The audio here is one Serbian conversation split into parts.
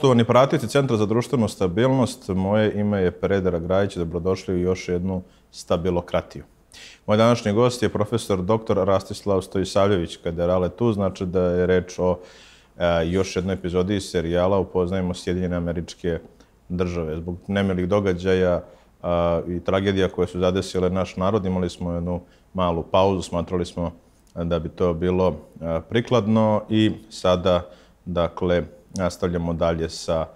Poštovani pratitelji Centra za društvenu stabilnost, moje ime je Predera Grajić, dobrodošli u još jednu stabilokratiju. Moj današnji gost je profesor dr. Rastislav Stojisavljević. Kada je Rale tu, znači da je reč o e, još jednoj epizodi iz serijala Upoznajemo Sjedinjene američke države. Zbog nemilih događaja a, i tragedija koje su zadesile naš narod, imali smo jednu malu pauzu, smatrali smo da bi to bilo a, prikladno i sada, dakle, nastavljamo dalje sa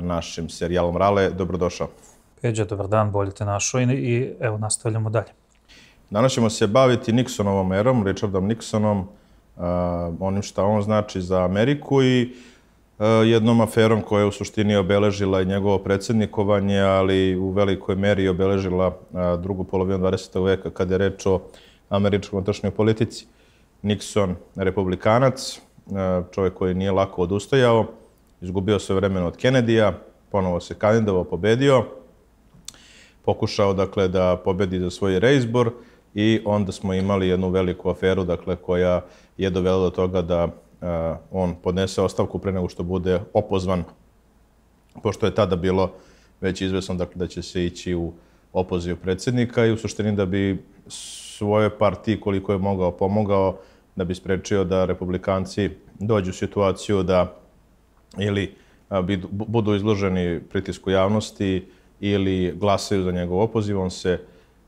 našim serijalom Rale. Dobrodošao. Peđa, dobar dan, bolje te našo i, i evo nastavljamo dalje. Danas ćemo se baviti Nixonovom erom, Richardom Nixonom, onim šta on znači za Ameriku i jednom aferom koja je u suštini obeležila i njegovo predsednikovanje, ali u velikoj meri obeležila drugu polovinu 20. veka kada je reč o američkoj unutrašnjoj politici. Nixon, republikanac, čovjek koji nije lako odustajao, izgubio se vremeno od Kennedyja, ponovo se kandidovao, pobedio, pokušao dakle da pobedi za svoj reizbor i onda smo imali jednu veliku aferu dakle koja je dovela do toga da uh, on podnese ostavku pre nego što bude opozvan pošto je tada bilo već izvesno dakle, da će se ići u opoziv predsednika i u suštini da bi svoje partiji koliko je mogao pomogao da bi sprečio da republikanci dođu u situaciju da ili budu izloženi pritisku javnosti ili glasaju za njegov opoziv, on se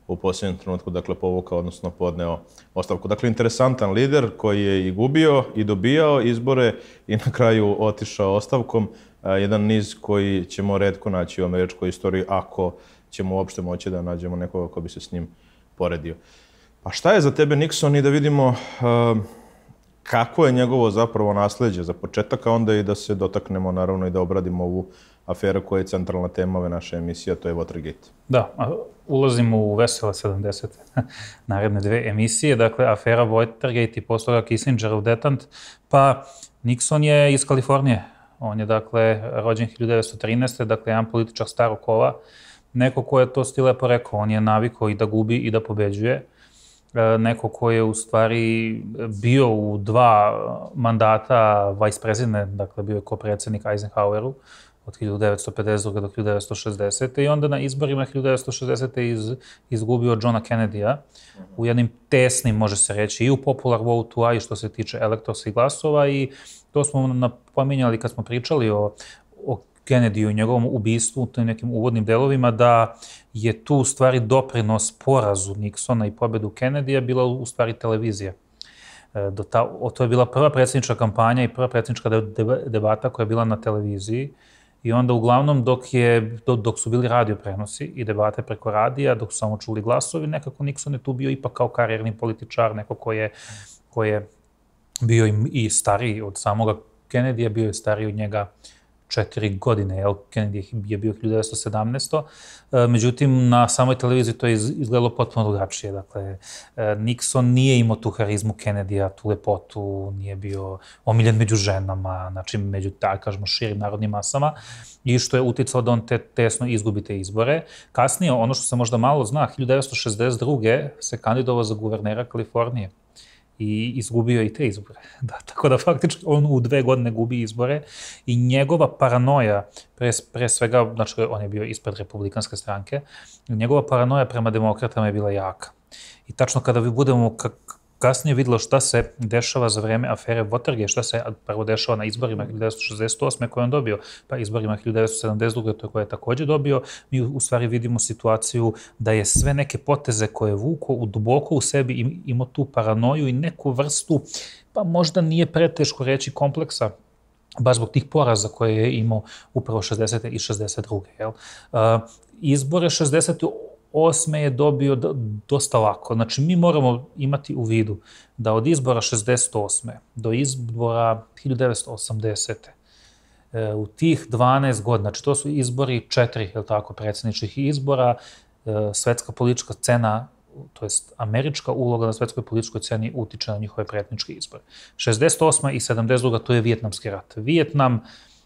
u posljednjem trenutku dakle, povukao, odnosno podneo ostavku. Dakle, interesantan lider koji je i gubio i dobijao izbore i na kraju otišao ostavkom. Jedan niz koji ćemo redko naći u američkoj istoriji ako ćemo uopšte moći da nađemo nekoga ko bi se s njim poredio. Pa šta je za tebe Nixon i da vidimo uh, kako je njegovo zapravo nasledđe za početak, a onda i da se dotaknemo naravno i da obradimo ovu aferu koja je centralna tema ove naše emisije, a to je Watergate. Da, ulazimo u vesele 70. naredne dve emisije, dakle afera Watergate i posloga Kissingerov detant, pa Nixon je iz Kalifornije, on je dakle rođen 1913. dakle jedan političar starog kova, neko ko je to sti lepo rekao, on je navikao i da gubi i da pobeđuje, neko ko je u stvari bio u dva mandata vice prezident, dakle bio je ko predsednik Eisenhoweru od 1952. do 1960. i onda na izborima 1960. Iz, izgubio Johna Kennedy-a u jednim tesnim, može se reći, i u popular vote-u, a i što se tiče elektorskih glasova i to smo napominjali kad smo pričali o, o Kennedy i njegovom ubistvu u nekim uvodnim delovima, da je tu u stvari doprinos porazu Nixona i pobedu Kennedyja bila u stvari televizija. E, do ta, to je bila prva predsjednička kampanja i prva predsjednička debata koja je bila na televiziji. I onda uglavnom dok, je, dok su bili radio prenosi i debate preko radija, dok su samo čuli glasovi, nekako Nixon je tu bio ipak kao karijerni političar, neko ko je, ko je bio i, i stariji od samoga Kennedyja, bio je stariji od njega uh, četiri godine, jel, Kennedy je bio 1917. E, međutim, na samoj televiziji to je izgledalo potpuno drugačije. Dakle, e, Nixon nije imao tu harizmu Kennedy-a, tu lepotu, nije bio omiljen među ženama, znači među, da kažemo, širim narodnim masama i što je uticalo da on te, tesno izgubi te izbore. Kasnije, ono što se možda malo zna, 1962. se kandidovao za guvernera Kalifornije i izgubio i te izbore. Da, tako da faktički on u dve godine gubi izbore i njegova paranoja, pre, pre svega, znači on je bio ispred republikanske stranke, njegova paranoja prema demokratama je bila jaka. I tačno kada vi budemo, kasnije videlo šta se dešava za vreme afere Watergate, šta se prvo dešava na izborima 1968. koje on dobio, pa izborima 1972. to koje je takođe dobio, mi u stvari vidimo situaciju da je sve neke poteze koje je vuko u duboko u sebi imao tu paranoju i neku vrstu, pa možda nije preteško reći kompleksa baš zbog tih poraza koje je imao upravo 60. i 62. Jel? Uh, izbore 60 osme je dobio dosta lako. Znači, mi moramo imati u vidu da od izbora 68. do izbora 1980. E, u tih 12 godina, znači to su izbori četiri, je tako, predsjedničkih izbora, e, svetska politička cena to jest američka uloga na svetskoj političkoj ceni utiče na njihove pretničke izbore. 68. i 72. to je Vijetnamski rat. Vijetnam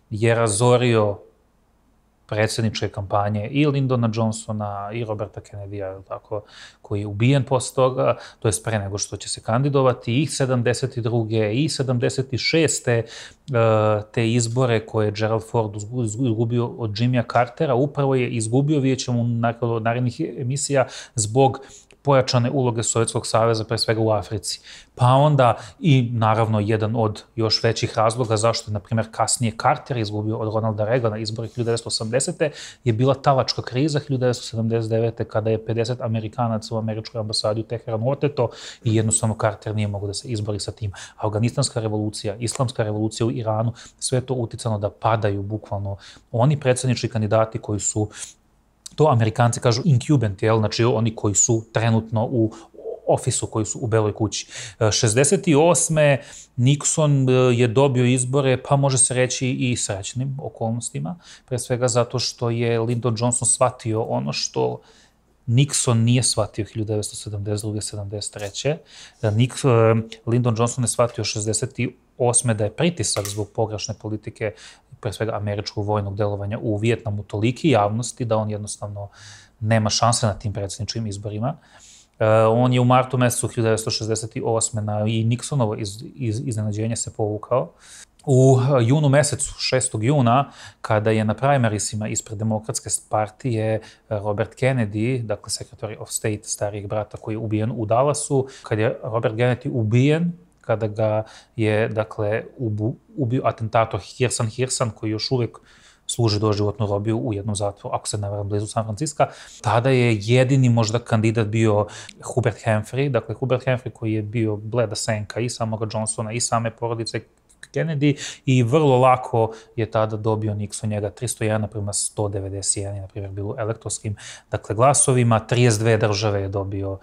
je razorio predsjedničke kampanje i Lindona Johnsona i Roberta Kennedya, tako, koji je ubijen posle toga, to je pre nego što će se kandidovati, i 72. i 76. Uh, te izbore koje je Gerald Ford izgubio od Jimmya Cartera, upravo je izgubio, vidjet ćemo u narednih emisija, zbog pojačane uloge Sovjetskog saveza, pre svega u Africi. Pa onda i naravno jedan od još većih razloga zašto je, na primjer, kasnije Carter izgubio od Ronalda Reagana izbori 1980. je bila talačka kriza 1979. kada je 50 Amerikanaca u američkoj ambasadi u Teheranu oteto i jednostavno Carter nije mogo da se izbori sa tim. Afganistanska revolucija, islamska revolucija u Iranu, sve to uticano da padaju bukvalno oni predsednički kandidati koji su to Amerikanci kažu incumbent, jel? znači oni koji su trenutno u ofisu koji su u Beloj kući. 68. E, Nixon e, je dobio izbore, pa može se reći i srećnim okolnostima, pre svega zato što je Lyndon Johnson shvatio ono što Nixon nije shvatio 1972. 73. Nick, Lyndon Johnson je shvatio 68. da je pritisak zbog pogrešne politike pre svega američkog vojnog delovanja u Vijetnamu toliki javnosti da on jednostavno nema šanse na tim predsjedničkim izborima. Uh, on je u martu mesecu 1968. na i Nixonovo iz, iz, iznenađenje se povukao. U junu mesecu, 6. juna, kada je na primarisima ispred demokratske partije Robert Kennedy, dakle Secretary of State starijeg brata koji je ubijen u Dallasu, kad je Robert Kennedy ubijen, kada ga je, dakle, ubu, ubio atentator Hirsan Hirsan, koji još uvek služi doživotnu robiju u jednom zatvoru, ako se ne varam, blizu San Francisco. Tada je jedini možda kandidat bio Hubert Humphrey, dakle Hubert Humphrey koji je bio bleda senka i samoga Johnsona i same porodice Kennedy i vrlo lako je tada dobio Nixon njega 301 prema 191, na primjer, bilo elektorskim dakle, glasovima, 32 države je dobio uh,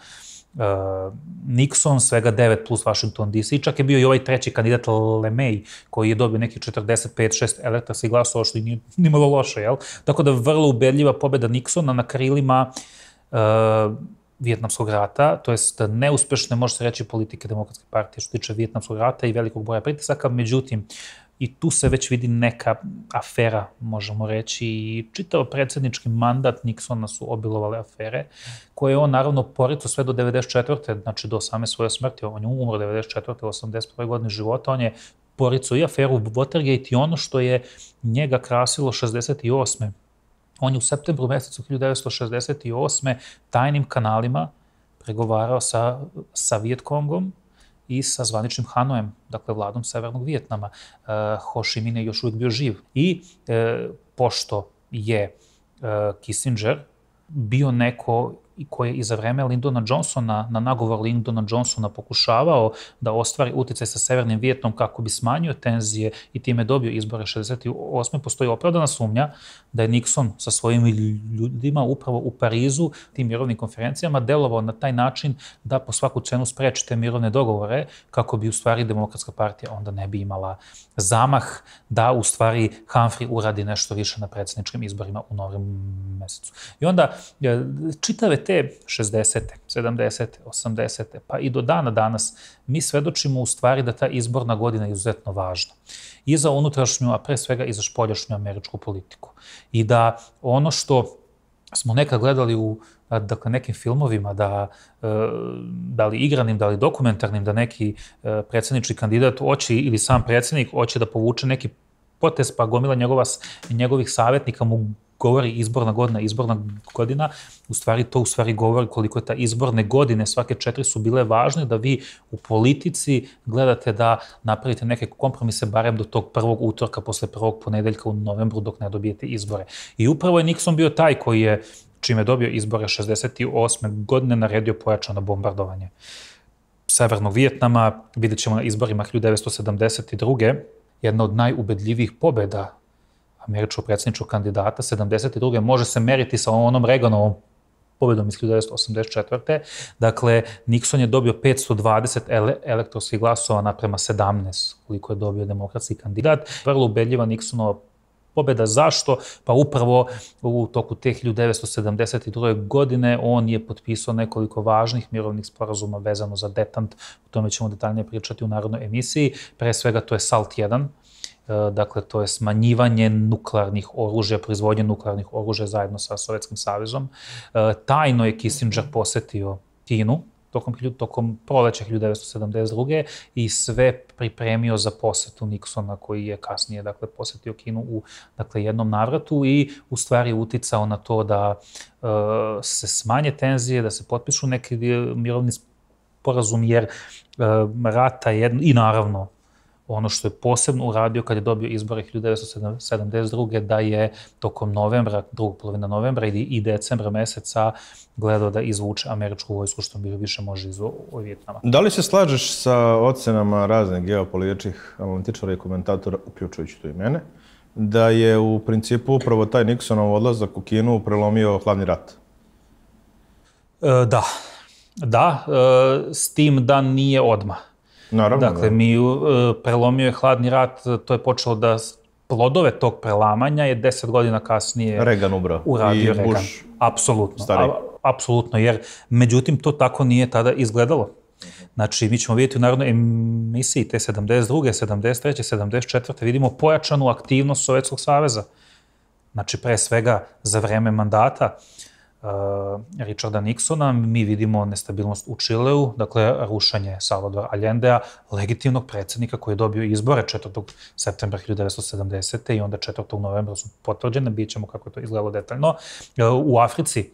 uh, Nixon, svega 9 plus Washington DC, čak je bio i ovaj treći kandidat LeMay, koji je dobio neki 45-6 elektorskih glasova, što i nije nimalo loše, jel? Tako da vrlo ubedljiva pobeda Nixona na krilima uh, Vjetnamskog rata, to jest neuspešne, može se reći, politike demokratske partije što tiče Vjetnamskog rata i velikog broja pritisaka, međutim, I tu se već vidi neka afera, možemo reći, i čitao predsednički mandat Nixona su obilovale afere, koje je on naravno poricao sve do 94. znači do same svoje smrti, on je umro 94. 81. godine života, on je poricao i aferu Watergate i ono što je njega krasilo 68. On je u septembru mesecu 1968. tajnim kanalima pregovarao sa, sa Vietkongom, i sa zvaničnim Hanojem, dakle vladom Severnog Vijetnama. Uh, Ho Chi Minh je još uvijek bio živ. I uh, pošto je uh, Kissinger bio neko i koji je i za vreme Lindona Johnsona, na nagovor Lindona Johnsona pokušavao da ostvari uticaj sa Severnim Vijetnom kako bi smanjio tenzije i time dobio izbore 68. Postoji opravdana sumnja da je Nixon sa svojim ljudima upravo u Parizu, tim mirovnim konferencijama, delovao na taj način da po svaku cenu spreči te mirovne dogovore kako bi u stvari demokratska partija onda ne bi imala zamah da u stvari Humphrey uradi nešto više na predsjedničkim izborima u novem mesecu. I onda e, čitave te 60. 70. 80. pa i do dana danas mi svedočimo u stvari da ta izborna godina je izuzetno važna. I za unutrašnju, a pre svega i za špoljašnju američku politiku. I da ono što smo nekad gledali u dakle, nekim filmovima, da, e, da li igranim, da li dokumentarnim, da neki e, predsednički kandidat hoće ili sam predsednik hoće da povuče neki potez, pa gomila njegova, njegovih savjetnika mu govori izborna godina, izborna godina, u stvari to u stvari govori koliko je ta izborne godine, svake četiri su bile važne da vi u politici gledate da napravite neke kompromise barem do tog prvog utorka posle prvog ponedeljka u novembru dok ne dobijete izbore. I upravo je Nixon bio taj koji je čime je dobio izbore 68. godine naredio pojačano bombardovanje Severnog Vijetnama, vidjet ćemo na izborima 1972. jedna od najubedljivih pobeda američkog predsjedničkog kandidata 72. može se meriti sa onom Reaganovom pobedom iz 1984. Dakle, Nixon je dobio 520 ele elektorskih glasova naprema 17, koliko je dobio demokratski kandidat. Vrlo ubedljiva Nixonova pobeda. Zašto? Pa upravo u toku te 1972. godine on je potpisao nekoliko važnih mirovnih sporazuma vezano za detant, o tome ćemo detaljnije pričati u narodnoj emisiji. Pre svega to je SALT 1, dakle to je smanjivanje nuklearnih oružja, proizvodnje nuklearnih oružja zajedno sa Sovjetskim savezom. Tajno je Kissinger posetio Kinu, tokom, tokom proleća 1972. i sve pripremio za posetu Nixona koji je kasnije dakle, posetio Kinu u dakle, jednom navratu i u stvari uticao na to da e, se smanje tenzije, da se potpišu neki mirovni sporazum, jer e, rata je jedno, i naravno ono što je posebno uradio kad je dobio izbore 1972. da je tokom novembra, drugog polovina novembra i decembra meseca gledao da izvuče američku vojsku što bi više može iz Vjetnama. Da li se slažeš sa ocenama raznih geopolitičkih analitičara i komentatora, uključujući tu i mene, da je u principu upravo taj Nixonov odlazak u Kinu prelomio hladni rat? E, da. Da, e, s tim da nije odmah. Naravno. Dakle, da. mi uh, prelomio je hladni rat, to je počelo da plodove tog prelamanja je deset godina kasnije Reagan ubrao. uradio I Reagan. Bush Apsolutno. A, apsolutno, jer međutim to tako nije tada izgledalo. Znači, mi ćemo vidjeti u narodnoj emisiji te 72. 73. 74. vidimo pojačanu aktivnost Sovjetskog saveza. Znači, pre svega za vreme mandata uh, Richarda Nixona, mi vidimo nestabilnost u Čileu, dakle rušanje Salvadora Allendea, legitimnog predsednika koji je dobio izbore 4. septembra 1970. i onda 4. novembra su potvrđene, bit ćemo kako je to izgledalo detaljno. Uh, u Africi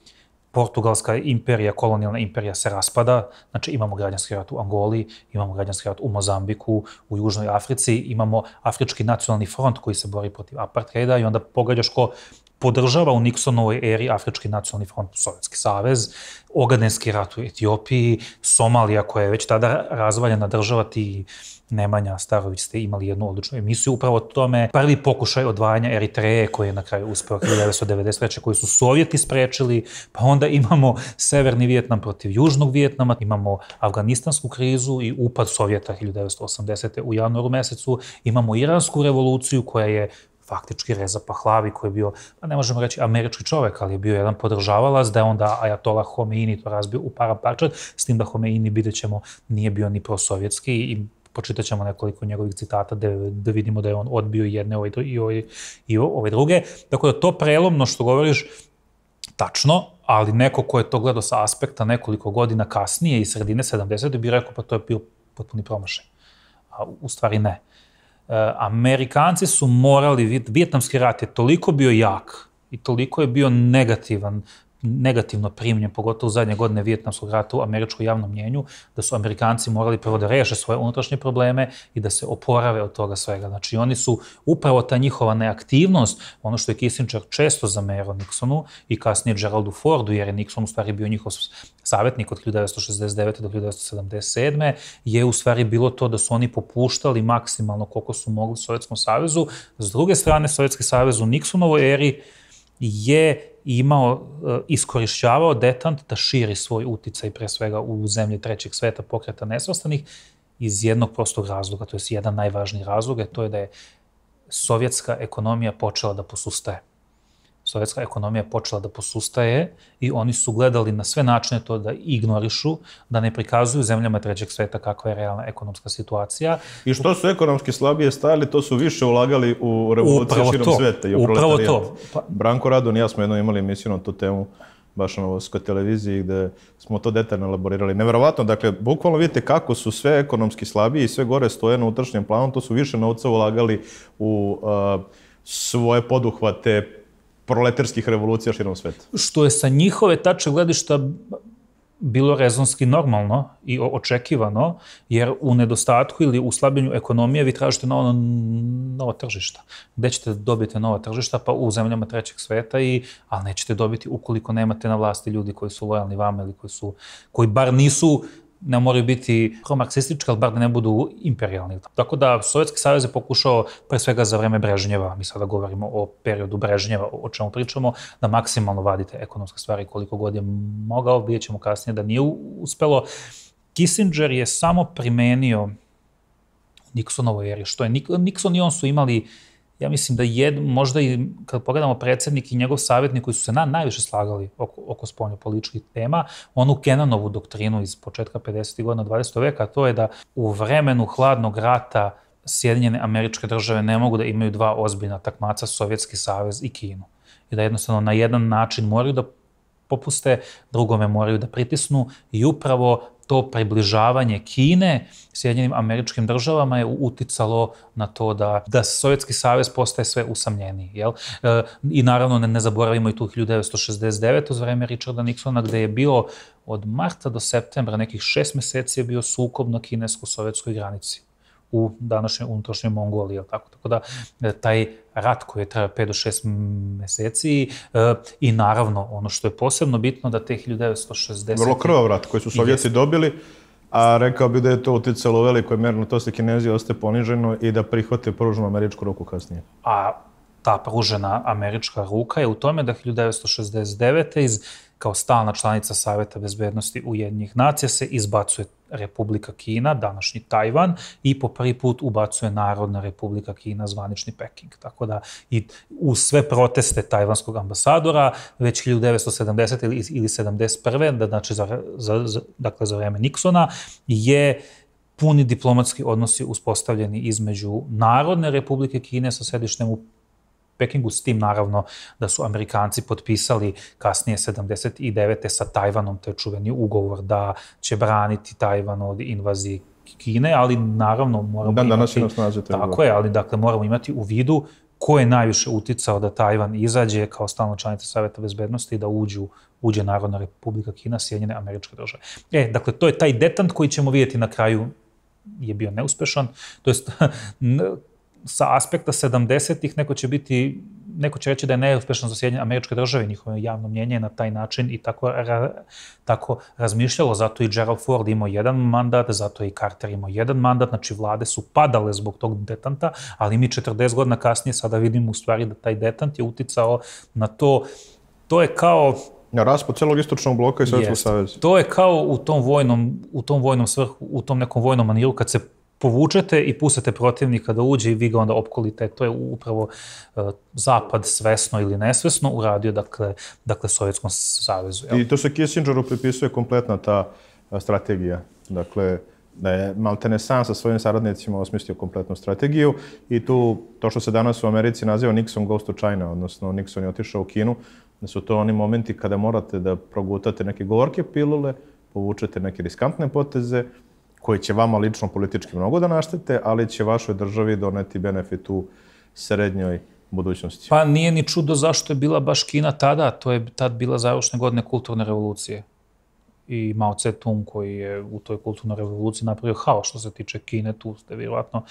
Portugalska imperija, kolonijalna imperija se raspada, znači imamo građanski rat u Angoli, imamo građanski rat u Mozambiku, u Južnoj Africi, imamo Afrički nacionalni front koji se bori protiv apartheida i onda pogađaš ko podržava u Nixonovoj eri Afrički nacionalni front, Sovjetski savez, Ogadenski rat u Etiopiji, Somalija koja je već tada razvaljena država, ti Nemanja Starović ste imali jednu odličnu emisiju upravo o tome. Prvi pokušaj odvajanja Eritreje koji je na kraju uspeo 1993. koji su Sovjeti sprečili, pa onda imamo Severni Vjetnam protiv Južnog Vjetnama, imamo Afganistansku krizu i upad Sovjeta 1980. u januaru mesecu, imamo Iransku revoluciju koja je faktički Reza Pahlavi koji je bio, pa ne možemo reći američki čovek, ali je bio jedan podržavalac, da je onda Ajatola Homeini to razbio u para parčad, s tim da Homeini, vidjet ćemo, nije bio ni prosovjetski i počitat ćemo nekoliko njegovih citata da, da vidimo da je on odbio jedne ove, i, ove, i ove druge. Tako da to prelomno što govoriš, tačno, ali neko ko je to gledao sa aspekta nekoliko godina kasnije i sredine 70. bi rekao pa to je bio potpuni promašaj. A u stvari ne. E, Amerikanci su morali, Vjetnamski rat je toliko bio jak i toliko je bio negativan negativno primljen, pogotovo u zadnje godine Vijetnamskog rata u američkom javnom mnjenju, da su Amerikanci morali prvo da reše svoje unutrašnje probleme i da se oporave od toga svega. Znači, oni su upravo ta njihova neaktivnost, ono što je Kissinger često zamerao Nixonu i kasnije Geraldu Fordu, jer je Nixon u stvari bio njihov savjetnik od 1969. do 1977. je u stvari bilo to da su oni popuštali maksimalno koliko su mogli Sovjetskom savezu. S druge strane, Sovjetski savez u Nixonovoj eri je imao, e, iskorišćavao detant da širi svoj uticaj pre svega u zemlji trećeg sveta pokreta nesvrstanih iz jednog prostog razloga, to je jedan najvažniji razlog, to je da je sovjetska ekonomija počela da posustaje sovjetska ekonomija počela da posustaje i oni su gledali na sve načine to da ignorišu, da ne prikazuju zemljama trećeg sveta kakva je realna ekonomska situacija. I što su ekonomski slabije stajali, to su više ulagali u revoluciju širom to, sveta i u upravo to. Pa... Branko Radon i ja smo jedno imali emisiju na tu temu baš na Novoskoj televiziji gde smo to detaljno elaborirali. Neverovatno, dakle, bukvalno vidite kako su sve ekonomski slabiji i sve gore stoje na utršnjem planu, to su više novca ulagali u uh, svoje poduhvate proletarskih revolucija širom sveta. Što je sa njihove tače gledišta bilo rezonski normalno i očekivano, jer u nedostatku ili u slabljenju ekonomije vi tražite novo, novo tržišta. Gde ćete dobiti nova tržišta? Pa u zemljama trećeg sveta, i, ali nećete dobiti ukoliko nemate na vlasti ljudi koji su lojalni vama ili koji, su, koji bar nisu ne moraju biti promarksistički, ali bar da ne budu imperialni. Tako da Sovjetski savez je pokušao, pre svega za vreme Brežnjeva, mi sada govorimo o periodu Brežnjeva, o čemu pričamo, da maksimalno vadite ekonomske stvari koliko god je mogao, vidjet ćemo kasnije da nije uspelo. Kissinger je samo primenio Nixonovo eri, što je Nixon i on su imali uh, ja mislim da je, možda i kad pogledamo predsednik i njegov savjetnik koji su se na, najviše slagali oko, oko spoljno političkih tema, onu Kenanovu doktrinu iz početka 50. godina 20. veka, to je da u vremenu hladnog rata Sjedinjene američke države ne mogu da imaju dva ozbiljna takmaca, Sovjetski savez i Kinu. I da jednostavno na jedan način moraju da popuste, drugome moraju da pritisnu i upravo to približavanje Kine Sjedinjenim američkim državama je uticalo na to da, da Sovjetski savez postaje sve usamljeniji. Jel? E, I naravno ne, ne zaboravimo i tu 1969. uz vreme Richarda Nixona gde je bilo od marta do septembra nekih šest meseci je bio sukob na kinesko-sovjetskoj granici u današnjoj unutrašnjoj Mongoliji, tako? Tako da e, taj rat koji je trajao 5 do 6 meseci e, i naravno ono što je posebno bitno da te 1960... Vrlo krvav rat koji su Sovjeti dobili, a rekao bi da je to uticalo u velikoj meri na to se Kinezi ostaje poniženo i da prihvate pruženu američku ruku kasnije. A ta pružena američka ruka je u tome da 1969. iz kao stalna članica Saveta bezbednosti Ujedinjih nacija se izbacuje Republika Kina, današnji Tajvan, i po prvi put ubacuje Narodna Republika Kina, zvanični Peking. Tako da i u sve proteste tajvanskog ambasadora, već 1970. ili, ili 71. Da, znači za, za, za, dakle za vreme Nixona, je puni diplomatski odnosi uspostavljeni između Narodne Republike Kine sa sedištem u Pekingu, s tim naravno da su Amerikanci potpisali kasnije 79. sa Tajvanom, to je čuveni ugovor da će braniti Tajvan od invazije Kine, ali naravno moramo Dan, imati... danas je na Tako je, ali dakle moramo imati u vidu ko je najviše uticao da Tajvan izađe kao stalno članica Saveta bezbednosti i da uđu, uđe Narodna republika Kina, Sjedinjene američke države. E, dakle, to je taj detant koji ćemo vidjeti na kraju je bio neuspešan, to jest sa aspekta 70-ih neko će biti neko će reći da je neuspešan za Sjedinjene američke države, njihovo javno mnjenje na taj način i tako, ra, tako razmišljalo. Zato i Gerald Ford imao jedan mandat, zato i Carter imao jedan mandat, znači vlade su padale zbog tog detanta, ali mi 40 godina kasnije sada vidimo u stvari da taj detant je uticao na to, to je kao Na raspod celog istočnog bloka i Sovjetskog saveza. To je kao u tom vojnom, u tom vojnom svrhu, u tom nekom vojnom maniru kad se povučete i pustate protivnika da uđe i vi ga onda opkolite. To je upravo uh, Zapad svesno ili nesvesno uradio, dakle, dakle Sovjetskom savezu. I to se Kissingeru pripisuje kompletna ta strategija. Dakle, da je Maltene sam sa svojim saradnicima osmislio kompletnu strategiju i tu, to što se danas u Americi naziva Nixon goes to China, odnosno Nixon je otišao u Kinu, da su to oni momenti kada morate da progutate neke gorke pilule, povučete neke riskantne poteze, koji će vama lično politički mnogo da naštete, ali će vašoj državi doneti benefit u srednjoj budućnosti. Pa nije ni čudo zašto je bila baš Kina tada, to je tad bila završne godine kulturne revolucije. I Mao Tse-tung koji je u toj kulturnoj revoluciji napravio haos što se tiče Kine, tu ste vjerovatno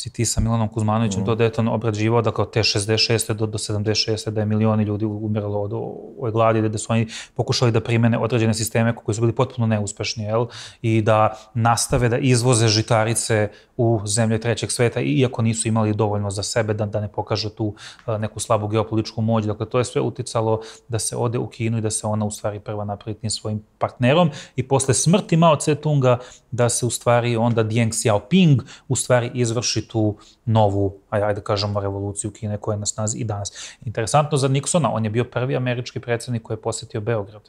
si ti sa Milanom Kuzmanovićem mm. to detaljno obrađivao da kao te 66. do, do 76. da je milioni ljudi umiralo od ove gladi, da su oni pokušali da primene određene sisteme koji su bili potpuno neuspešni, jel? I da nastave da izvoze žitarice u zemlje trećeg sveta, iako nisu imali dovoljno za sebe da, da ne pokažu tu neku slabu geopolitičku moć. Dakle, to je sve uticalo da se ode u Kinu i da se ona u stvari prva napravi tim svojim partnerom i posle smrti Mao Tse-tunga da se u stvari onda Deng Xiaoping u stvari izvrši tu novu, ajde da kažemo, revoluciju Kine koja je na snazi i danas. Interesantno za Nixona, on je bio prvi američki predsednik koji je posetio Beograd.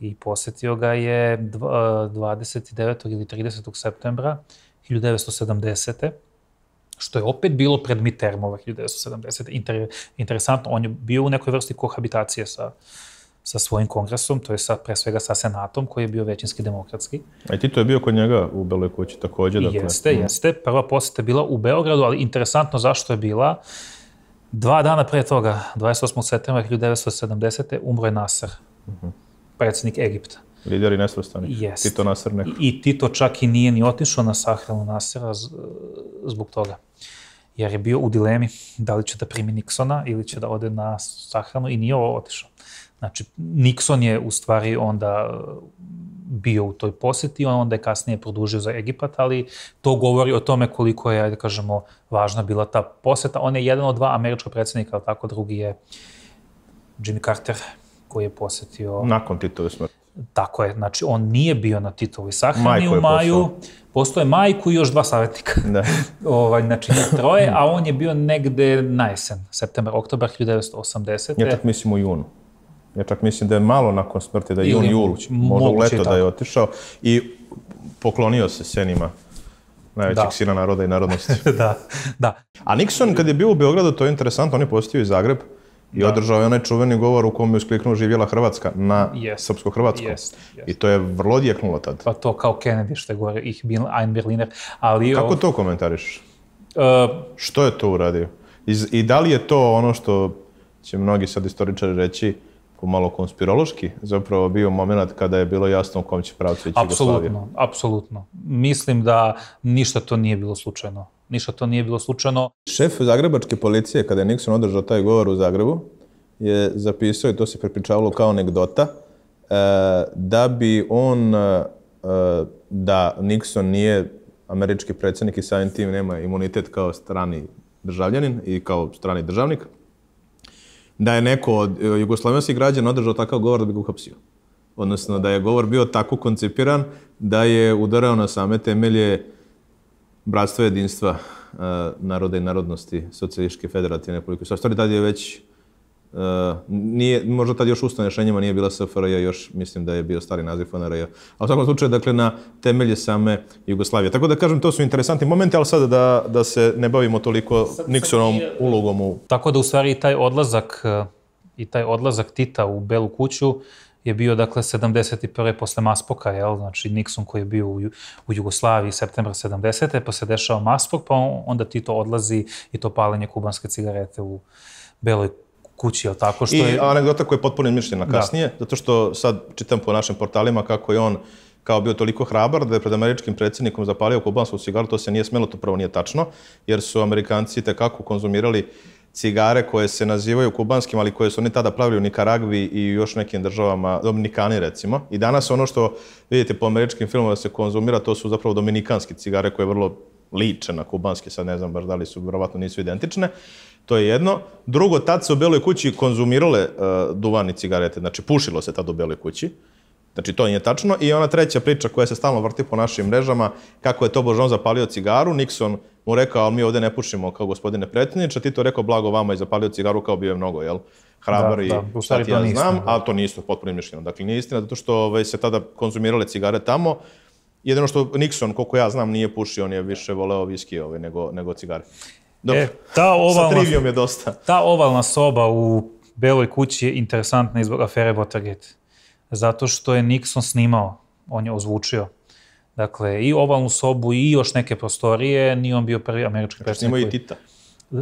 I posetio ga je 29. ili 30. septembra 1970 što je opet bilo pred Mittermova 1970. Inter, interesantno, on je bio u nekoj vrsti kohabitacije sa, sa svojim kongresom, to je sa, pre svega sa senatom, koji je bio većinski demokratski. A i Tito je bio kod njega u Beloj kući takođe? Dakle. Jeste, jeste. Prva poseta je bila u Beogradu, ali interesantno zašto je bila. Dva dana pre toga, 28. septembra 1970. umro je Nasser, mm -hmm. predsednik Egipta. Lideri nesvrstani. Jeste. Tito Nasser neko. I, I Tito čak i nije ni otišao na sahranu Nasera zbog toga jer je bio u dilemi da li će da primi Nixona ili će da ode na sahranu i nije ovo otišao. Znači, Nixon je u stvari onda uh, bio u toj poseti, on onda je kasnije produžio za Egipat, ali to govori o tome koliko je, da kažemo, važna bila ta poseta. On je jedan od dva američka predsednika, ali tako, drugi je Jimmy Carter, koji je posetio... Nakon Titove smrti. Tako je, znači on nije bio na Titovoj sahrani u maju, postoje majku i još dva savjetnika. Da. ovaj, znači troje, a on je bio negde na jesen, septembar, oktobar 1980. Ja čak mislim u junu. Ja čak mislim da je malo nakon smrti, da je jun, jul, možda u leto da je otišao i poklonio se senima najvećeg Da. sina naroda i narodnosti. da, da. A Nixon, kad je bio u Beogradu, to je interesantno, on je postio i Zagreb i Da. održao je onaj čuveni govor u kojem je uskliknuo živjela Hrvatska na Jest. srpsko-hrvatskom. Jest, jest. I to je vrlo djeknulo tad. Pa to kao Kennedy što je gore, ich bin ein Berliner. Ali, Kako to komentariš? e, Što je to uradio? I, I da li je to ono što će mnogi sad istoričari reći pomalo konspirološki, zapravo bio moment kada je bilo jasno u kom će pravcu ići Jugoslavija? Apsolutno, apsolutno. Mislim da ništa to nije bilo slučajno. Ništa to nije bilo slučajno. Šef zagrebačke policije, kada je Nixon održao taj govor u Zagrebu, je zapisao, i to se prepričavalo kao anegdota, e, da bi on, e, da Nixon nije američki predsjednik i samim tim nema imunitet kao strani državljanin i kao strani državnik, da je neko od e, jugoslavenskih građana održao takav govor da bi ga uhapsio. Odnosno da je govor bio tako koncipiran da je udarao na same temelje bratstva jedinstva uh, naroda i narodnosti socijalističke federativne republike. Sa stvari tad je već uh, nije, možda tad još ustavne rešenjima nije bila SFRJ, još mislim da je bio stari naziv FNRJ. A u svakom slučaju, dakle, na temelje same Jugoslavije. Tako da kažem, to su interesantni momenti, ali sada da, da se ne bavimo toliko Nixonovom ulogom u... Tako da u stvari i taj odlazak e, i taj odlazak Tita u Belu kuću je bio dakle 71. posle Maspoka, jel? Znači Nixon koji je bio u, u Jugoslaviji septembra 70. pa se dešava Maspok, pa on- onda Tito odlazi i to palenje kubanske cigarete u Beloj kući, jel tako? Što I je, anegdota koja je potpuno izmišljena kasnije, zato što sad čitam po našim portalima kako je on kao bio toliko hrabar da je pred američkim predsjednikom zapalio kubansku cigaru, to se nije smelo, to prvo nije tačno, jer su Amerikanci tekako konzumirali cigare koje se nazivaju kubanskim, ali koje su oni tada pravili u Nikaragvi i još nekim državama, Dominikani recimo. I danas ono što vidite po američkim filmovima da se konzumira, to su zapravo dominikanske cigare koje vrlo liče na kubanske, sad ne znam baš da li su, verovatno nisu identične. To je jedno. Drugo, tad se u Beloj kući konzumirale uh, duvan i cigarete, znači pušilo se tad u Beloj kući. Znači, to nije tačno. I ona treća priča koja se stalno vrti po našim mrežama, kako je to Božon zapalio cigaru, Nixon mu rekao, ali mi ovde ne pušimo kao gospodine predsjedniče, ti to rekao blago vama i zapalio cigaru kao bio je mnogo, jel? Hrabar Da, i da, šta ti ja znam, da. a to nije isto potpuno mišljeno. Dakle, nije istina, zato što ovaj, se tada konzumirale cigare tamo. Jedino što Nixon, koliko ja znam, nije pušio, on je više voleo viski ovaj, nego, nego cigare. Dobro, e, ta sa ovalna, trivijom je dosta. ta ovalna soba u Beloj kući je interesantna izbog afere Watergate. Zato što je Nixon snimao, on je ozvučio. Dakle, i ovalnu sobu i još neke prostorije, nije on bio prvi američki Snimao predsjednik. i koji- Tita. E,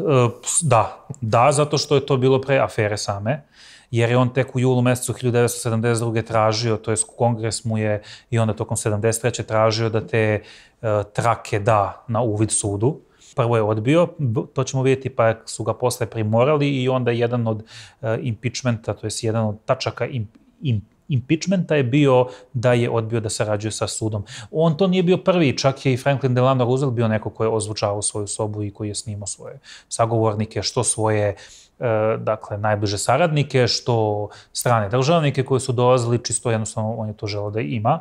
Da, da, zato što je to bilo pre afere same, jer je on tek u julu mesecu 1972. tražio, to je kongres mu je i onda tokom 73. tražio da te e, trake da na uvid sudu. Prvo je odbio, to ćemo vidjeti, pa su ga posle primorali i onda jedan od e, impeachmenta, to je jedan od tačaka im, im, impeachmenta je bio da je odbio da sarađuje sa sudom. On to nije bio prvi, čak je i Franklin Delano Roosevelt bio neko ko je ozvučavao svoju sobu i koji je snimao svoje sagovornike, što svoje e, dakle, najbliže saradnike, što strane državnike koji su dolazili, čisto jednostavno on je to želeo da ima.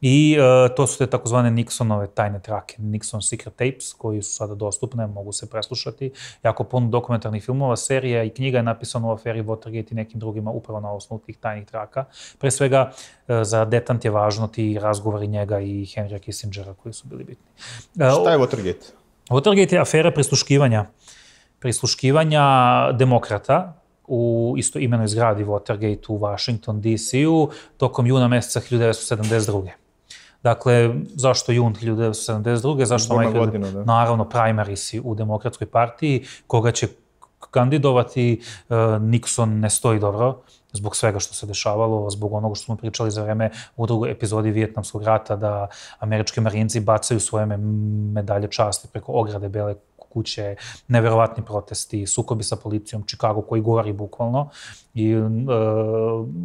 I e, to su te takozvane Nixonove tajne trake, Nixon Secret Tapes, koji su sada dostupne, mogu se preslušati. Jako puno dokumentarnih filmova, serija i knjiga je napisana u aferi Watergate i nekim drugima upravo na osnovu tih tajnih traka. Pre svega, e, za detant je važno ti razgovori njega i Henrya Kissingera koji su bili bitni. E, Šta je Watergate? Watergate je afera prisluškivanja, prisluškivanja demokrata u isto imenoj zgradi Watergate u Washington DC-u tokom juna meseca 1972. Dakle, zašto jun 1972. Zašto Izborna Michael, godina, da. naravno, primarisi u demokratskoj partiji, koga će kandidovati, e, Nixon ne stoji dobro zbog svega što se dešavalo, zbog onoga što smo pričali za vreme u drugoj epizodi Vijetnamskog rata, da američki marinci bacaju svoje me- medalje časti preko ograde Bele kuće, neverovatni protesti, sukobi sa policijom, Chicago koji gori bukvalno i e,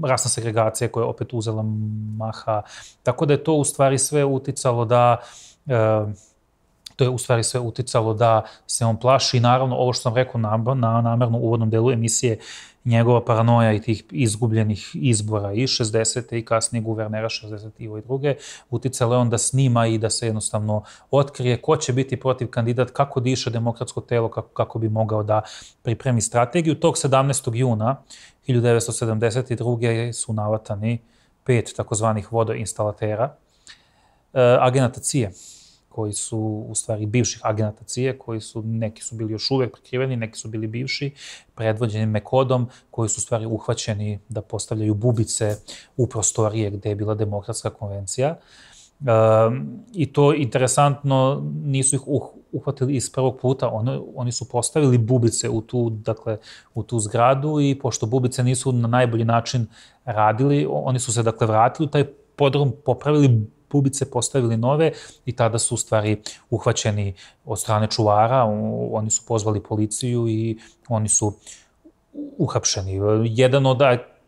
rasna segregacija koja je opet uzela maha. Tako da je to u stvari sve uticalo da e, to je u stvari sve uticalo da se on plaši. Naravno, ovo što sam rekao na, na namerno u uvodnom delu emisije, njegova paranoja i tih izgubljenih izbora i 60. i kasnije guvernera 60. i druge, uticalo je on da snima i da se jednostavno otkrije ko će biti protiv kandidat, kako diše demokratsko telo, kako, kako bi mogao da pripremi strategiju. Tog 17. juna 1972. su navatani pet takozvanih vodoinstalatera, e, agenata CIA koji su u stvari bivših agenata CIA, koji su, neki su bili još uvek prikriveni, neki su bili bivši, predvođeni Mekodom, koji su u stvari uhvaćeni da postavljaju bubice u prostorije gde je bila demokratska konvencija. Um, I to interesantno, nisu ih uh, uhvatili iz prvog puta, oni, oni su postavili bubice u tu, dakle, u tu zgradu i pošto bubice nisu na najbolji način radili, oni su se dakle vratili u taj podrom, popravili bubice, postavili nove i tada su u stvari uhvaćeni od strane čuvara, oni su pozvali policiju i oni su uhapšeni. Jedan od,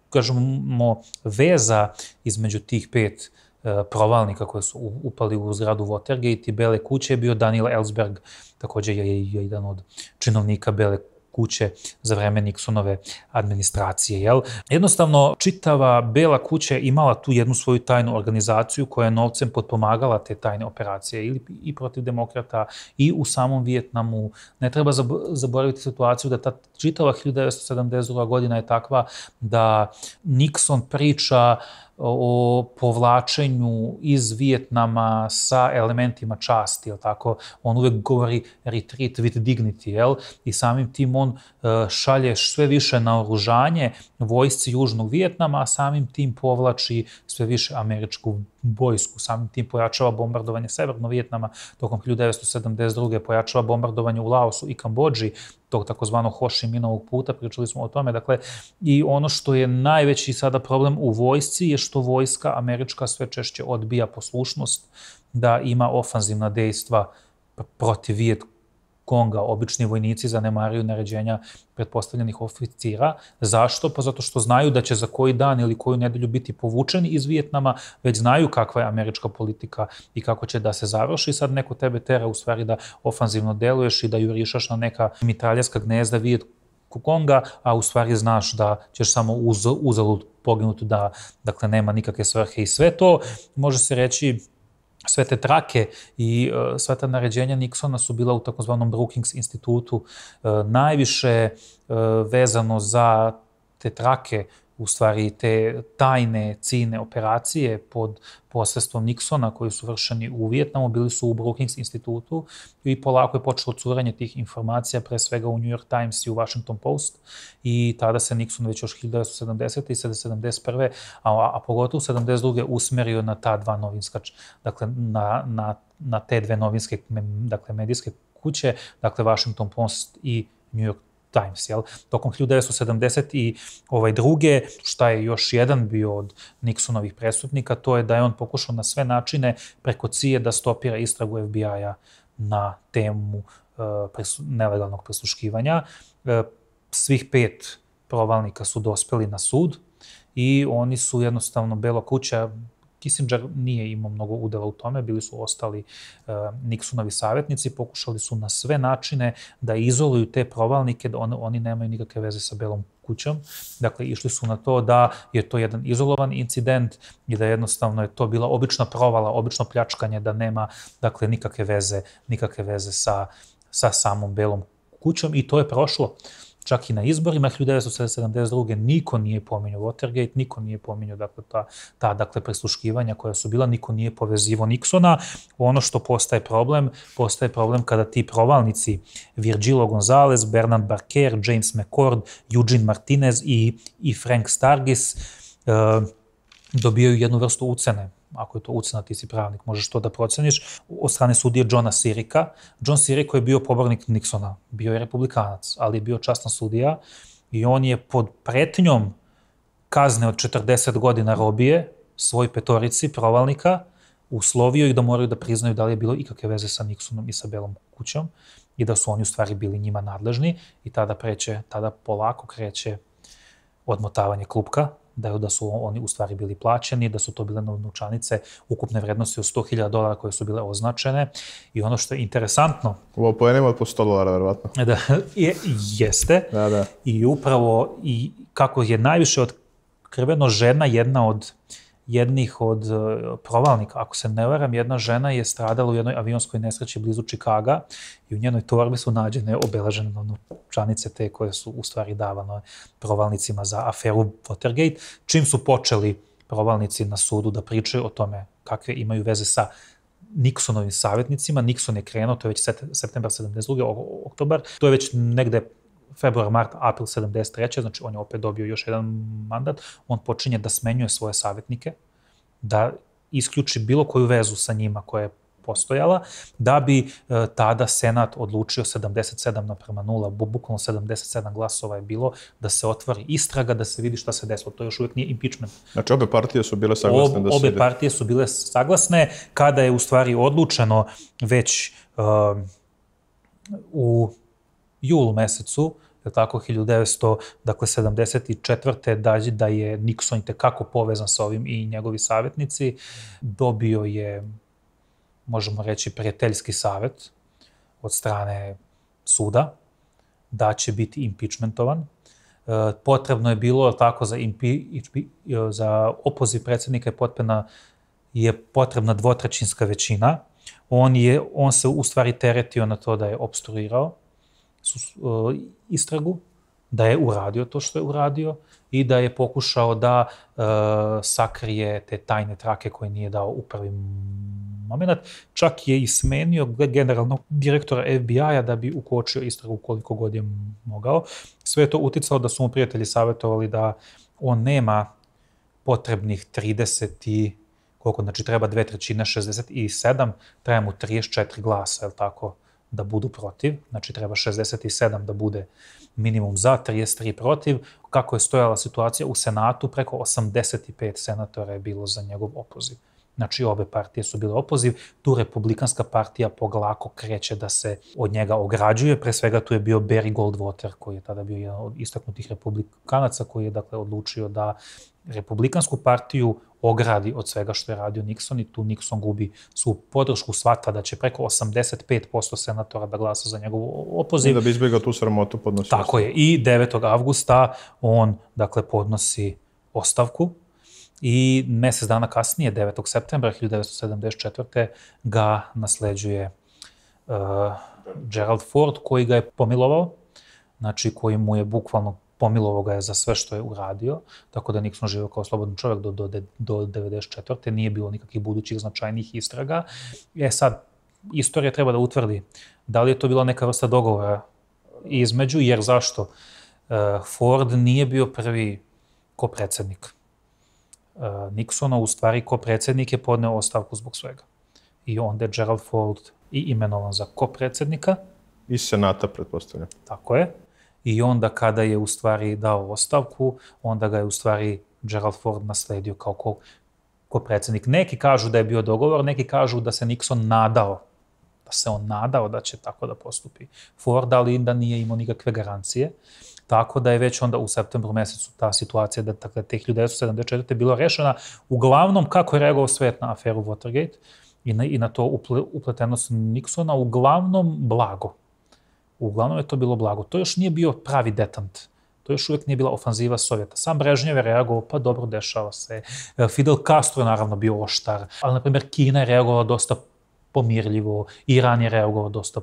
kažemo, veza između tih pet e, provalnika koje su upali u zgradu Watergate i Bele kuće je bio Daniel Ellsberg, takođe je jedan od činovnika Bele kuće za vreme Nixonove administracije. Jel? Jednostavno, čitava Bela kuća imala tu jednu svoju tajnu organizaciju koja je novcem potpomagala te tajne operacije ili i protiv demokrata i u samom Vijetnamu. Ne treba zaboraviti situaciju da ta čitava 1972. godina je takva da Nixon priča o povlačenju iz Vijetnama sa elementima časti, jel tako? On uvek govori retreat with dignity, jel? I samim tim on e, šalje sve više naoružanje vojsci Južnog Vijetnama, a samim tim povlači sve više američku vojsku. Samim tim pojačava bombardovanje Severnog Vijetnama tokom 1972. pojačava bombardovanje u Laosu i Kambođi, tog takozvanog Ho Chi Minovog puta, pričali smo o tome. Dakle, i ono što je najveći sada problem u vojsci je što vojska američka sve češće odbija poslušnost da ima ofanzivna dejstva protiv Vijet Konga, obični vojnici zanemaruju naređenja pretpostavljenih oficira. Zašto? Pa zato što znaju da će za koji dan ili koju nedelju biti povučeni iz Vijetnama, već znaju kakva je američka politika i kako će da se završi. Sad neko tebe tera u stvari da ofanzivno deluješ i da jurišaš na neka mitraljaska gnezda Vijet Konga, a u stvari znaš da ćeš samo uz, uzalud poginuti, da dakle nema nikakve svrhe i sve to može se reći sve te trake i uh, sva ta naređenja Nixona su bila u takozvanom Brookings institutu uh, najviše uh, vezano za te trake u stvari te tajne cine operacije pod posredstvom Nixona koji su vršeni u Vijetnamu, bili su u Brookings institutu i polako je počelo curanje tih informacija, pre svega u New York Times i u Washington Post i tada se Nixon već još 1970. i 71. a, a pogotovo 72. usmerio na ta dva novinska, dakle na, na, na te dve novinske, dakle medijske kuće, dakle Washington Post i New York Times, jel? Tokom 1970 i ovaj druge, šta je još jedan bio od Nixonovih presudnika, to je da je on pokušao na sve načine preko cije da stopira istragu FBI-a na temu uh, presu, nelegalnog presluškivanja. Uh, svih pet provalnika su dospeli na sud i oni su jednostavno, Belo kuća Kissinger nije imao mnogo udela u tome, bili su ostali uh, Nixonovi savjetnici, pokušali su na sve načine da izoluju te provalnike, da on, oni nemaju nikakve veze sa Belom kućom. Dakle, išli su na to da je to jedan izolovan incident i da jednostavno je to bila obična provala, obično pljačkanje, da nema dakle, nikakve veze, nikakve veze sa, sa samom Belom kućom i to je prošlo. Čak i na izborima 1972. niko nije pominjao Watergate, niko nije pominjao dakle, ta, ta dakle, presluškivanja koja su bila, niko nije povezivo Nixona. Ono što postaje problem, postaje problem kada ti provalnici Virgilio Gonzalez, Bernard Barker, James McCord, Eugene Martinez i, i Frank Stargis uh, dobijaju jednu vrstu ucene ako je to ucena, ti si pravnik, možeš to da proceniš, od strane sudije Johna Sirika. John Siriko je bio pobornik Nixona, bio je republikanac, ali je bio častan sudija i on je pod pretnjom kazne od 40 godina robije svoj petorici provalnika uslovio ih da moraju da priznaju da li je bilo ikakve veze sa Nixonom i sa Belom kućom i da su oni u stvari bili njima nadležni i tada preće, tada polako kreće odmotavanje klupka, da, da su oni u stvari bili plaćeni, da su to bile novčanice ukupne vrednosti od 100.000 dolara koje su bile označene. I ono što je interesantno... Ovo pojenima od po 100 dolara, verovatno. Da, je, jeste. Da, da. I upravo, i kako je najviše otkriveno žena jedna od jednih od e, provalnika, ako se ne varam, jedna žena je stradala u jednoj avionskoj nesreći blizu Čikaga i u njenoj torbi su nađene obelažene novčanice te koje su u stvari davano provalnicima za aferu Watergate. Čim su počeli provalnici na sudu da pričaju o tome kakve imaju veze sa Nixonovim savjetnicima. Nixon je krenuo, to je već septembar 72. oktobar, to je već negde februar, mart, april 73. Znači on je opet dobio još jedan mandat. On počinje da smenjuje svoje savjetnike, da isključi bilo koju vezu sa njima koja je postojala, da bi e, tada Senat odlučio 77 naprema 0, bukvalno 77 glasova je bilo da se otvori istraga, da se vidi šta se desilo. To još uvijek nije impeachment. Znači obe partije su bile saglasne Ob, da se... Obe partije su bile saglasne kada je u stvari odlučeno već uh, u julu mesecu je tako, 1900, dakle 74. Da, da je Nixon tekako povezan sa ovim i njegovi savjetnici, dobio je možemo reći, prijateljski savet od strane suda da će biti impeachmentovan. E, potrebno je bilo tako za, impi, za opoziv predsednika je potpena je potrebna dvotrećinska većina. On, je, on se u stvari teretio na to da je obstruirao istragu, da je uradio to što je uradio i da je pokušao da uh, sakrije te tajne trake koje nije dao u prvi moment. Čak je i smenio generalnog direktora FBI-a da bi ukočio istragu koliko god je mogao. Sve je to uticalo da su mu prijatelji savjetovali da on nema potrebnih 30 i koliko, znači treba dve trećine, 67, treba mu 34 glasa, je li tako, da budu protiv, znači treba 67 da bude minimum za, 33 protiv. Kako je stojala situacija u Senatu, preko 85 senatora je bilo za njegov opoziv. Znači, obe partije su bile opoziv. Tu republikanska partija poglako kreće da se od njega ograđuje. Pre svega tu je bio Barry Goldwater, koji je tada bio jedan od istaknutih republikanaca, koji je dakle odlučio da republikansku partiju ogradi od svega što je radio Nixon i tu Nixon gubi svu podršku, svata da će preko 85% senatora da glasa za njegov opoziv. I da bi izbjegao tu sramotu podnosi Tako je. I 9. avgusta on, dakle, podnosi ostavku i mesec dana kasnije, 9. septembra 1974. ga nasleđuje uh, Gerald Ford, koji ga je pomilovao, znači koji mu je bukvalno pomilovao ga je za sve što je uradio, tako da Nixon živio kao slobodan čovjek do, do, do 94. Nije bilo nikakvih budućih značajnih istraga. E sad, istorija treba da utvrdi da li je to bila neka vrsta dogovora između, jer zašto? Uh, Ford nije bio prvi ko predsednik. Uh, Nixona, u stvari, ko predsednik je podneo ostavku zbog svega. I onda je Gerald Ford i imenovan za ko predsednika. I senata, pretpostavljam. Tako je i onda kada je u stvari dao ostavku, onda ga je u stvari Gerald Ford nasledio kao ko, ko predsednik. Neki kažu da je bio dogovor, neki kažu da se Nixon nadao da se on nadao da će tako da postupi Ford, ali da nije imao nikakve garancije. Tako da je već onda u septembru mesecu ta situacija da dakle, te 1974. bilo rešena uglavnom kako je reagovao svet na aferu Watergate i na, i na to uple, upletenost Nixona, uglavnom blago Uglavnom je to bilo blago. To još nije bio pravi detant. To još uvijek nije bila ofanziva Sovjeta. Sam Brežnjev je reagovao, pa dobro, dešava se. E, Fidel Castro je naravno bio oštar, ali, na primjer, Kina je reagovala dosta pomirljivo, Iran je reagovao dosta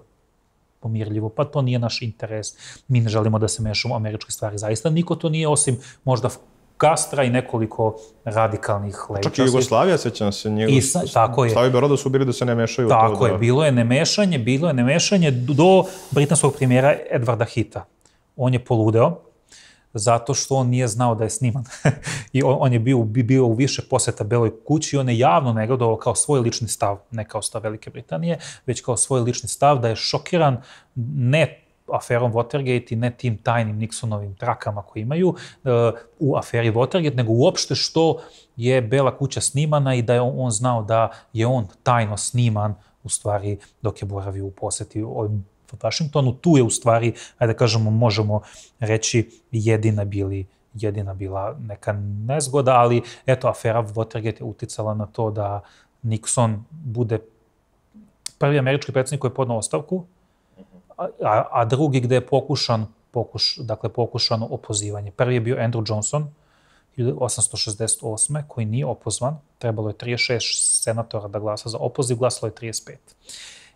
pomirljivo, pa to nije naš interes. Mi ne želimo da se mešamo u američke stvari. Zaista niko to nije, osim možda Kastra i nekoliko radikalnih levičarskih. Čak i Jugoslavija, sećam se, njegov, I sa, tako je. Slavi Beroda su bili da se ne mešaju. Tako to, je, da... bilo je nemešanje, bilo je nemešanje do britanskog premijera Edvarda Hita. On je poludeo, zato što on nije znao da je sniman. I on, on je bio, bio u više poseta Beloj kući i on je javno negodovao kao svoj lični stav, ne kao stav Velike Britanije, već kao svoj lični stav da je šokiran ne aferom Watergate i ne tim tajnim Nixonovim trakama koje imaju uh, u aferi Watergate, nego uopšte što je Bela kuća snimana i da je on, znao da je on tajno sniman u stvari dok je boravio u poseti ovim Washingtonu. Tu je u stvari, ajde da kažemo, možemo reći jedina bili jedina bila neka nezgoda, ali eto, afera Watergate je uticala na to da Nixon bude prvi američki predsednik koji je podnao ostavku, a, a drugi gde je pokušan, pokuš, dakle, pokušano opozivanje. Prvi je bio Andrew Johnson, 1868. koji nije opozvan, trebalo je 36 senatora da glasa za opoziv, glasalo je 35.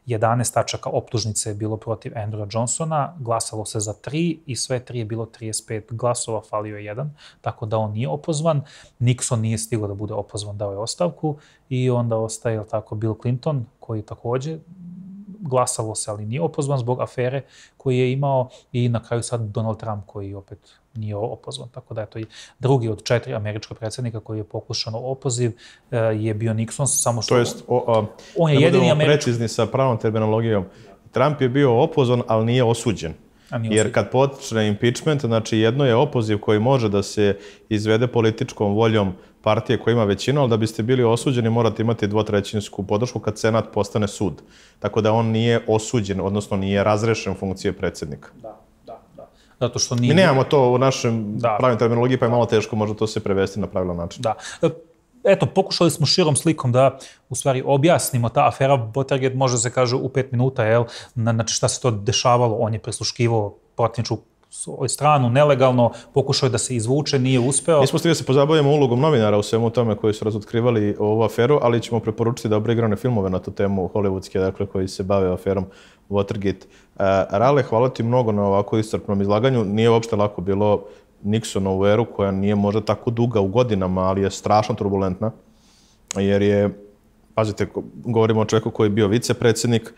11 tačaka optužnice je bilo protiv Andrewa Johnsona, glasalo se za tri i sve tri je bilo 35 glasova, falio je jedan, tako da on nije opozvan. Nixon nije stigao da bude opozvan, dao je ostavku i onda ostaje tako Bill Clinton, koji takođe glasalo se, ali nije opozvan zbog afere koji je imao i na kraju sad Donald Trump koji opet nije opozvan. Tako da je to i drugi od četiri američka predsednika koji je pokušan opoziv e, je bio Nixon, samo što... To jest, o, o, on je jedini američki... precizni sa pravom terminologijom. Trump je bio opozvan, ali nije osuđen. A nije Jer kad počne impeachment, znači jedno je opoziv koji može da se izvede političkom voljom partije koja ima većinu, ali da biste bili osuđeni morate imati dvotrećinsku podršku kad Senat postane sud. Tako da on nije osuđen, odnosno nije razrešen funkcije predsednika. Da, da, da. Zato što nije... Mi nemamo to u našem Da. pravim terminologiji, pa je malo teško možda to se prevesti na pravilan način. Da. E, Eto, pokušali smo širom slikom da u stvari objasnimo ta afera Watergate, može se kaže u pet minuta, jel? Na, znači šta se to dešavalo, on je prisluškivao protivničku svoju stranu nelegalno, pokušao je da se izvuče, nije uspeo. Mi smo stigli da se pozabavimo ulogom novinara u svemu tome koji su razotkrivali ovu aferu, ali ćemo preporučiti dobre igrane filmove na tu temu, hollywoodske, dakle, koji se bave aferom Watergate. Uh, Rale, hvala ti mnogo na ovako iscrpnom izlaganju. Nije uopšte lako bilo Nixonovu eru, koja nije možda tako duga u godinama, ali je strašno turbulentna, jer je, pazite, govorimo o čovjeku koji je bio vicepredsednik,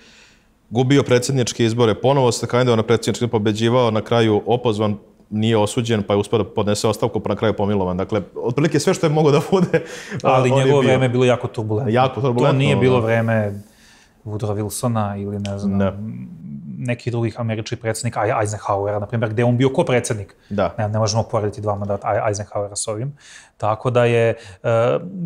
gubio predsjedničke izbore, ponovo se kandidao na predsjedničke izbore, pobeđivao, na kraju opozvan, nije osuđen, pa je uspio da podnese ostavku, pa na kraju pomilovan. Dakle, otprilike sve što je mogo da bude. ali on je njegovo vreme je bilo jako turbulentno. Jako turbulentno, To nije bilo da. vreme Woodrow Wilsona ili ne znam, Ne. Nekih drugih američkih predsednika, Ei- Eisenhowera, na primjer, gde je on bio ko predsednik. Da. Ne, ne možemo porediti dva mandata Ei- Eisenhowera s ovim. Tako da je, uh,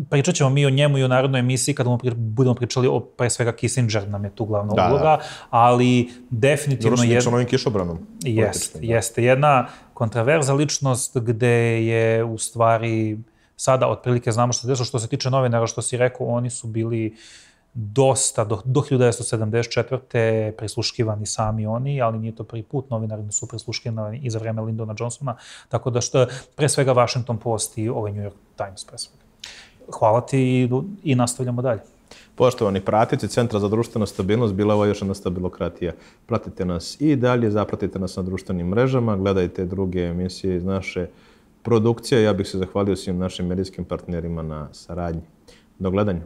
pričat ćemo mi o njemu i o narodnoj emisiji kada budemo pričali o, pre svega, Kissinger nam je tu glavna Da, uloga, ali definitivno Završen je... je sa novim kišobranom. Jest, da. jeste. Jedna kontraverza ličnost gde je u stvari sada otprilike znamo što se desilo. Što se tiče novinara, što si rekao, oni su bili dosta, do, do 1974. prisluškivani sami oni, ali nije to prvi put, novinari su prisluškivani i za vreme Lindona Johnsona, tako da što, pre svega Washington Post i ovaj New York Times pre svega. Hvala ti i, i nastavljamo dalje. Poštovani pratitelji Centra za društvenu stabilnost, bila ovo još jedna stabilokratija. Pratite nas i dalje, zapratite nas na društvenim mrežama, gledajte druge emisije iz naše produkcije. Ja bih se zahvalio svim našim medijskim partnerima na saradnji. Do gledanja.